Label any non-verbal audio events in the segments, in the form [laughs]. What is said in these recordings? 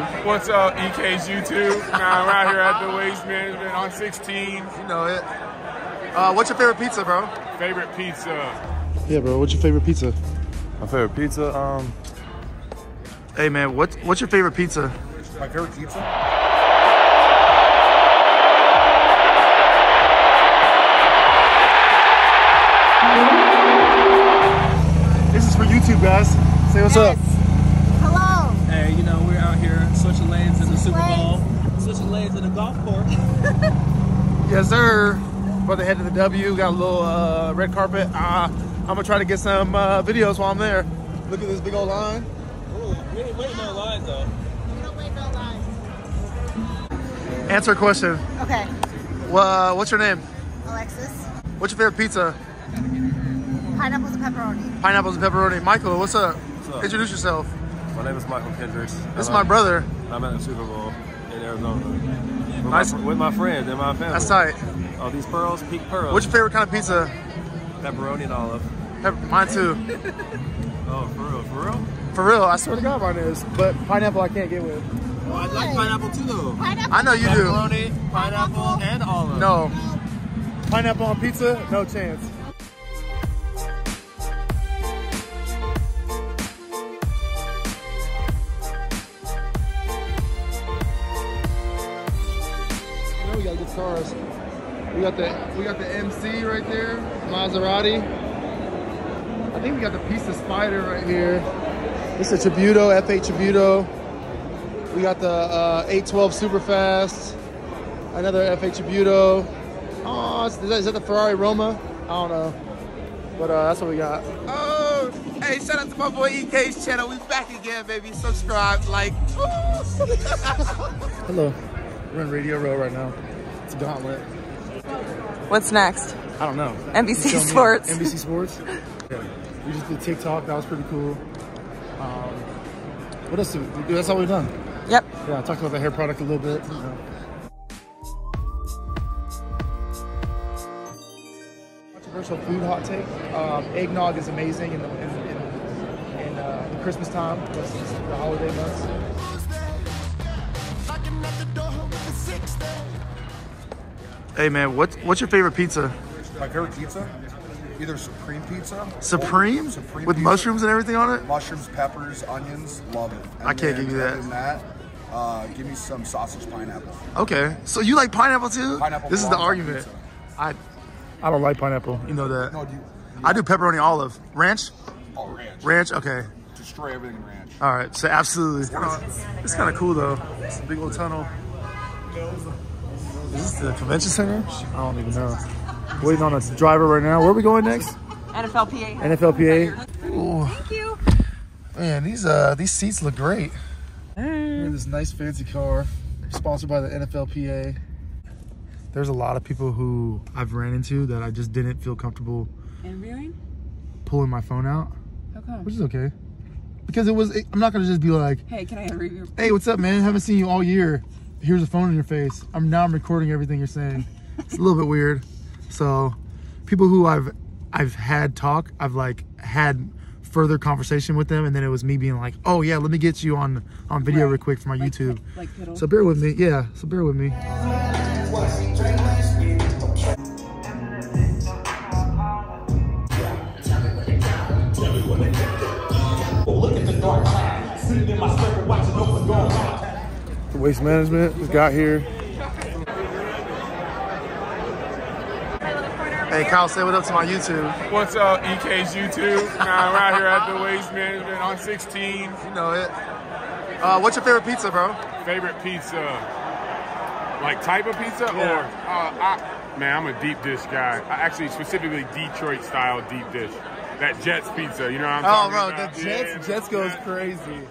What's up, EK's YouTube? Now I'm out here at the Waste Management on 16. You know it. Uh, what's your favorite pizza, bro? Favorite pizza. Yeah, bro. What's your favorite pizza? My favorite pizza, um, Hey, man. What What's your favorite pizza? my favorite pizza? This is for YouTube, guys. Say what's up. Hello. Hey, you know, we're out here switching lanes in the Super Bowl, switching lanes the golf course. [laughs] Yes, sir. About to head to the W. Got a little uh, red carpet. Uh, I'm gonna try to get some uh, videos while I'm there. Look at this big old line. Ooh, we ain't waiting no lines though. We don't wait no lines. Answer a question. Okay. Uh, what's your name? Alexis. What's your favorite pizza? Pineapples and pepperoni. Pineapples and pepperoni. Mychal, what's up? up? Introduce yourself. My name is Mychal Kendricks. This is my brother. I'm at the Super Bowl in Arizona. With, Nice. my, with my friends and my family. That's tight. Oh, these pearls, peak pearls. What's your favorite kind of pizza? Pepperoni and olive. Pep- Mine too. [laughs] Oh, for real, for real? For real, I swear to God, mine is. But pineapple, I can't get with. Oh, I like pineapple too though. Pineapple. I know you do. Pepperoni, pineapple, and olive. No. Pineapple on pizza? No chance. Cars. We got the we got the MC right there, Maserati. I think we got the piece of Spider right here. This is a Tributo, F8 Tributo. We got the uh, 812 Superfast. Another F8 Tributo. Oh, is that, is that the Ferrari Roma? I don't know. But uh, that's what we got. Oh, hey, shout out to my boy EK's channel. We back again, baby. Subscribe, like. [laughs] Hello. We're in Radio Row right now. It's a gauntlet. What's next? I don't know. NBC You tell me. Sports. NBC Sports. [laughs] Yeah. We just did TikTok. That was pretty cool. Um, what else? Did we do? That's all we've done. Yep. Yeah, I talked about the hair product a little bit. you know. Controversial food hot take. Um, eggnog is amazing in the in, in, in uh, the Christmas time. This is the holiday months. Hey man, what's what's your favorite pizza? My favorite pizza? Either Supreme Pizza. Supreme, Supreme with pizza. mushrooms and everything on it. Mushrooms, peppers, onions. Love it. And I can't then give you that. that, uh, give me some sausage pineapple. Okay, so you like pineapple too? Pineapple This is the argument. pizza. I I don't like pineapple. You know that. No, you. I do pepperoni olive. Ranch? Oh, ranch. Ranch? Okay. Destroy everything in ranch. All right. So absolutely. It's kind of cool though. It's a big old tunnel. Is this the convention center? I don't even know. Waiting on a driver right now. Where are we going next? NFLPA. NFLPA. Ooh, Thank you. man, these uh these seats look great. This nice fancy car, sponsored by the NFLPA. There's a lot of people who I've ran into that I just didn't feel comfortable Interviewing? pulling my phone out, come? which is okay. Because it was, I'm not gonna just be like, Hey, can I interview? hey, what's up, man? Haven't seen you all year. Here's a phone in your face. I'm now I'm recording everything you're saying. It's a little bit weird. So, people who I've I've had talk, I've like had further conversation with them, and then it was me being like, oh yeah, let me get you on on video real quick for my Like, YouTube. Like Piddle. So bear with me, yeah. So bear with me. Waste management just got here. Hey, Kyle, say what up to my YouTube. What's up, EK's YouTube? Now I'm out here at the Waste Management on 16. You know it. Uh, what's your favorite pizza, bro? Favorite pizza? Like type of pizza Yeah. or? Uh, I, man, I'm a deep dish guy. I actually specifically Detroit style deep dish. That Jets pizza, you know what I'm saying? Oh, talking bro, about? the Jets, Yeah, Jets goes Jets. crazy.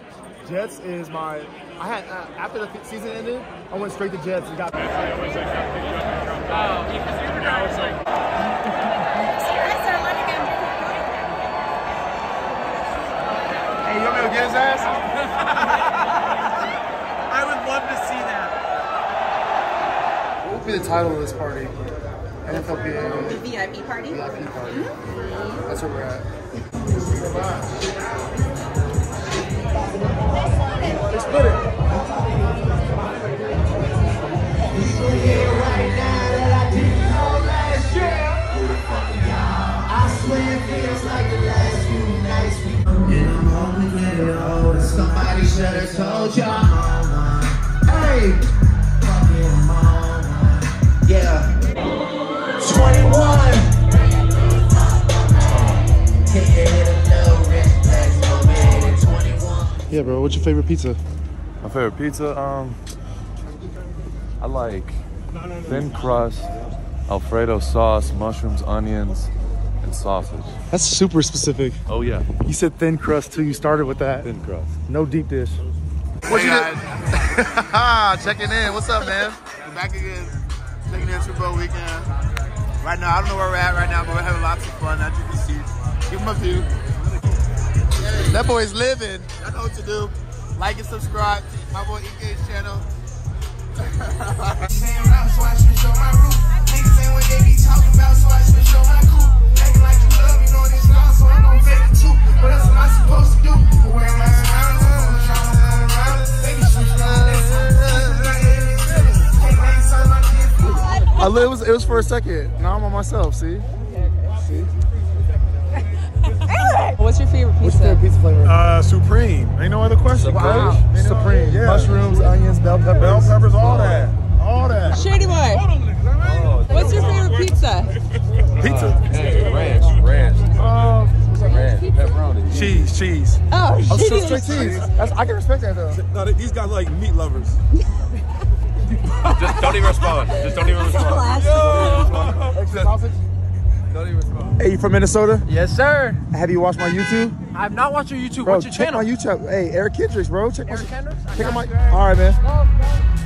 Jets is my. I had uh, after the season ended, I went straight to Jets and got. Hey, you want me to get his ass? [laughs] I would love to see that. What would be the title of this party? NFLPA VIP party? VIP party. That's where we're at. A no red flags, no man at 21. Yeah, bro. What's your favorite pizza? My favorite pizza, um, I like thin crust, Alfredo sauce, mushrooms, onions, and sausage. That's super specific. Oh yeah, You said thin crust too. You started with that. thin crust. No deep dish. What you [laughs] Checking in. What's up, man? We're back again, taking in Super Bowl weekend. Right now, I don't know where we're at right now, but we're having lots of fun, as you can see. Give them a view. That boy's living. Y'all know what to do. Like and subscribe to my boy EK's channel. [laughs] I li- it was it was for a second. Now I'm on myself. See. See. [laughs] What's your favorite What's pizza? your favorite pizza flavor? Uh, Supreme. Ain't no other question. Wow. Ain't no- Supreme. Yeah. Mushrooms, onions, bell peppers. Bell peppers, all that. All that. Shady boy. What's your favorite pizza? Pizza. Hey, ranch, ranch, Uh, ranch, pepperoni. Cheese, cheese. Oh, oh, shady straight, straight cheese. That's, I can respect that though. No, these guys like meat lovers. [laughs] Just don't even respond. Just don't even respond. Extra sausage. Don't even respond. Hey, you from Minnesota? Yes, sir. Have you watched my YouTube? I've not watched your YouTube. Bro, What's your check channel? my YouTube. Hey, Eric Kendricks, bro. Check Eric my. Kendricks? Check out my. All right, man.